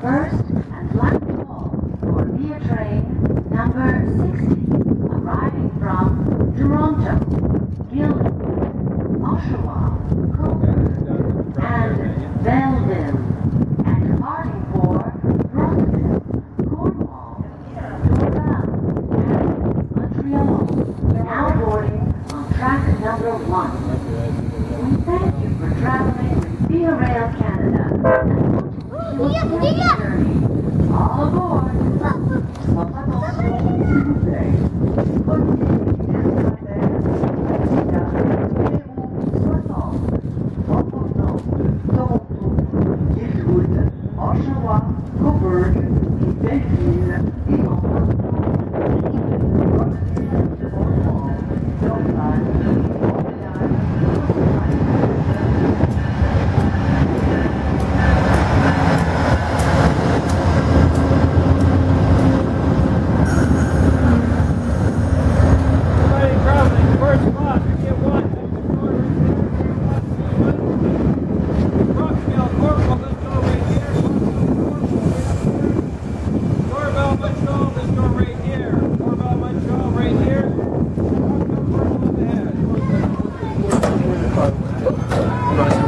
First and last call for via train number 60, arriving from Toronto, Guildwood, Oshawa, Cobourg, and Belleville, and departing for Brockville, Cornwall, Dorval, and Montreal. Now boarding on track number one. We thank you for traveling with Via Rail Canada. Oshawa, Cobourg et Belleville, et right.